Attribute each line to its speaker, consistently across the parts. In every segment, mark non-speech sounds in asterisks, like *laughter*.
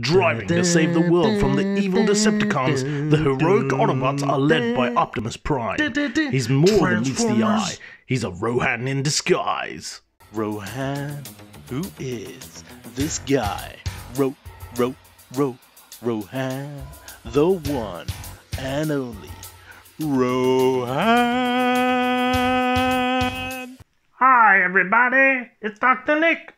Speaker 1: Driving to save the world from the evil Decepticons, the heroic Autobots are led by Optimus Prime. He's more than meets the eye, he's a Rohan in disguise.
Speaker 2: Rohan, who is this guy? Ro, Ro, Ro, Rohan, the one and only Rohan.
Speaker 1: Hi, everybody, it's Dr. Nick.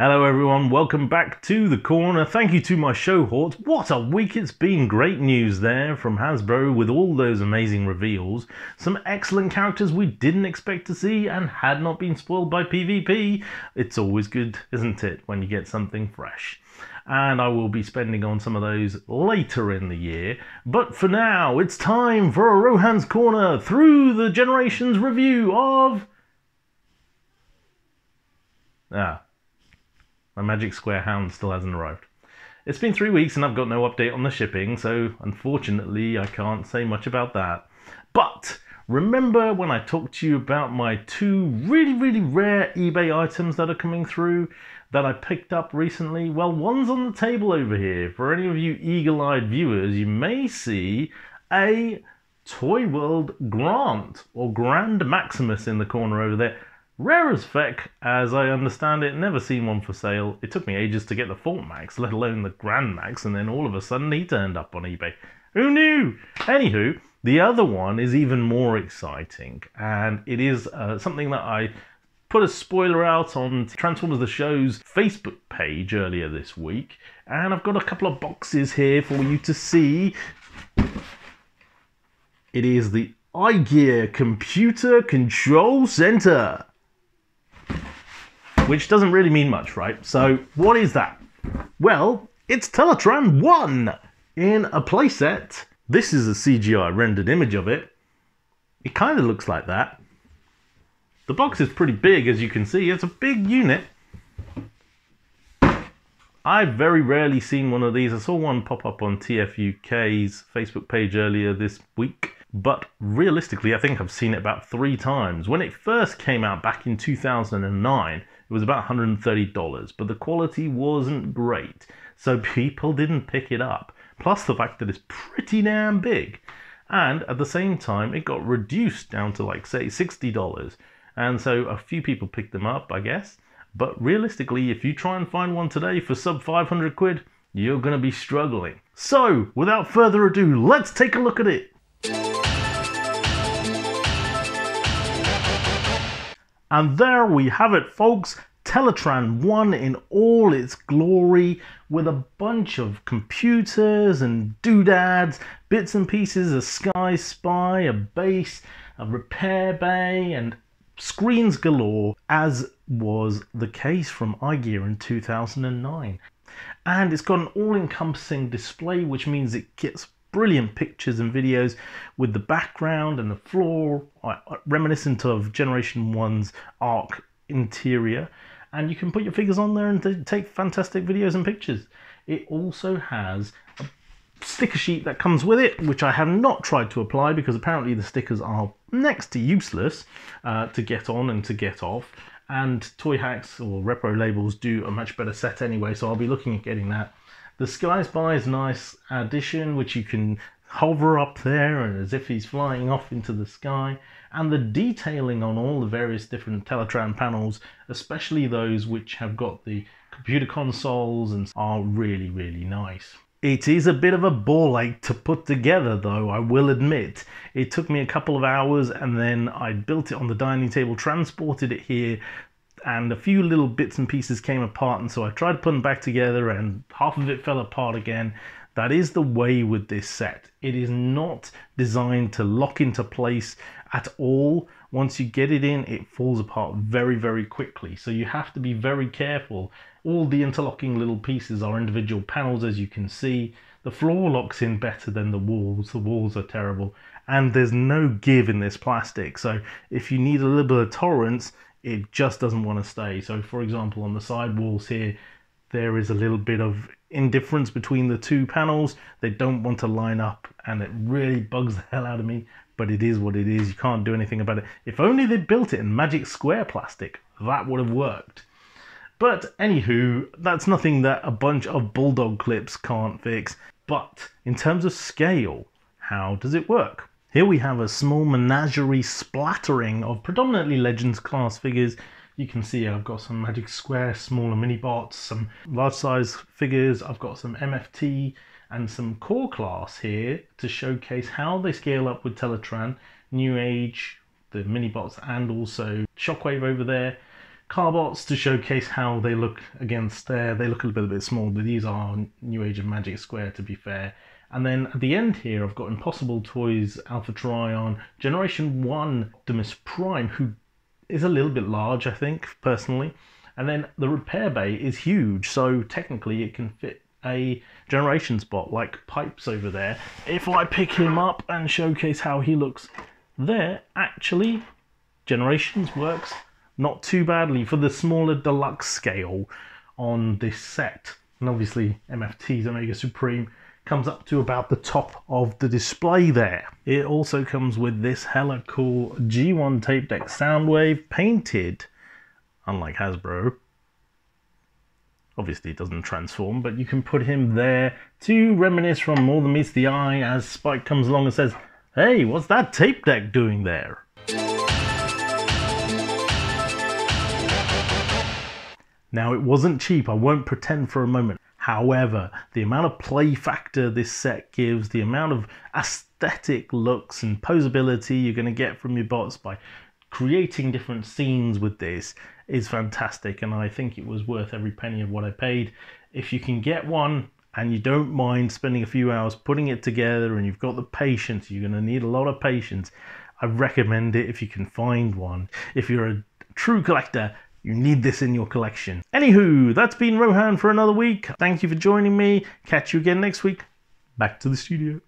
Speaker 1: Hello, everyone. Welcome back to the corner. Thank you to my show hordes. What a week it's been! Great news there from Hasbro with all those amazing reveals. Some excellent characters we didn't expect to see and had not been spoiled by PvP. It's always good, isn't it, when you get something fresh? And I will be spending on some of those later in the year. But for now, it's time for a Rohan's Corner through the Generations review of. Ah, my Magic Square Hound still hasn't arrived. It's been three weeks and I've got no update on the shipping, so unfortunately I can't say much about that. But remember when I talked to you about my two really, really rare eBay items that are coming through that I picked up recently? Well, one's on the table over here. For any of you eagle eyed viewers, you may see a Toy World Grant or Grand Maximus in the corner over there. Rare as feck, as I understand it, never seen one for sale. It took me ages to get the Fort Max, let alone the Grand Max, and then all of a sudden he turned up on eBay. Who knew? Anywho, the other one is even more exciting, and it is uh, something that I put a spoiler out on Transformers the Show's Facebook page earlier this week, and I've got a couple of boxes here for you to see. It is the iGear Computer Control Center *laughs* which doesn't really mean much, right? So, what is that? Well, it's Teletraan 1 in a playset. This is a CGI rendered image of it. It kind of looks like that. The box is pretty big, as you can see. It's a big unit. I've very rarely seen one of these. I saw one pop up on TFUK's Facebook page earlier this week but realistically, I think I've seen it about three times. When it first came out back in 2009, it was about $130, but the quality wasn't great, so *laughs* people didn't pick it up. Plus the fact that it's pretty damn big. And at the same time, it got reduced down to like, say, $60. And so a few people picked them up, I guess. But realistically, if you try and find one today for sub 500 quid, you're going to be struggling. So, without further ado, let's take a look at it. And there we have it, folks. Teletraan 1 in all its glory with a bunch of computers and doodads, bits and pieces, a Sky Spy, a base, a repair bay, and screens galore, as was the case from iGear in 2009. And it's got an all encompassing display, which means it gets brilliant pictures and videos with the background and the floor reminiscent of Generation 1's Ark interior. And you can put your figures on there and take fantastic videos and pictures. It also has a sticker sheet that comes with it, which I have not tried to apply because apparently the stickers are next to useless uh, to get on and to get off. And Toyhax or Repro Labels do a much better set anyway, so I'll be looking at getting that the Sky Spy is a nice addition, which you can hover up there and as if he's flying off into the sky. And the detailing on all the various different Teletraan panels, especially those which have got the computer consoles and are really, really nice. It is a bit of a ball ache to put together though, I will admit. It took me a couple of hours and then I built it on the dining table, transported it here, and a few little bits and pieces came apart and so I tried to put them back together and half of it fell apart again. That is the way with this set. It is not designed to lock into place at all. Once you get it in, it falls apart very, very quickly. So you have to be very careful. All the interlocking little pieces are individual panels, as you can see. The floor locks in better than the walls. The walls are terrible. And there's no give in this plastic. So if you need a little bit of tolerance, it just doesn't want to stay. So, for example, on the side walls here, there is a little bit of indifference between the two panels. They don't want to line up, and it really bugs the *laughs* hell out of me. But it is what it is. You can't do anything about it. If only they built it in magic square plastic, that would have worked. But anywho, that's nothing that a bunch of bulldog clips can't fix. But in terms of scale, how does it work? Here we have a small menagerie splattering of predominantly Legends class figures. You can see I've got some Magic Square smaller mini bots, some large size figures, I've got some MFT and some core class here to showcase how they scale up with Teletraan, New Age, the mini bots, and also Shockwave over there. Carbots to showcase how they look against there. They look a little bit small, but these are New Age of Magic Square to be fair. And then at the end here, I've got Impossible Toys Alpha Trion Generation 1 Optimus Prime, who is a little bit large, I think, personally. And then the repair bay is huge, so technically it can fit a generation spot like pipes over there. If I pick him up and showcase how he looks there, actually, generations works not too badly for the smaller deluxe scale on this set. And obviously, MFT's Omega Supreme comes up to about the top of the display there. It also comes with this hella cool G1 tape deck Soundwave painted, unlike Hasbro. Obviously, it doesn't transform, but you can put him there to reminisce from More Than Meets the Eye as Spike comes along and says, Hey, what's that tape deck doing there? Now, it wasn't cheap, I won't pretend for a moment. However, the amount of play factor this set gives, the amount of aesthetic looks and posability you're going to get from your bots by creating different scenes with this is fantastic. And I think it was worth every penny of what I paid. If you can get one and you don't mind spending a few hours putting it together and you've got the patience, you're going to need a lot of patience. I recommend it if you can find one. If you're a true collector, you need this in your collection. Anywho, that's been Rohan for another week. Thank you for joining me. Catch you again next week. Back to the studio.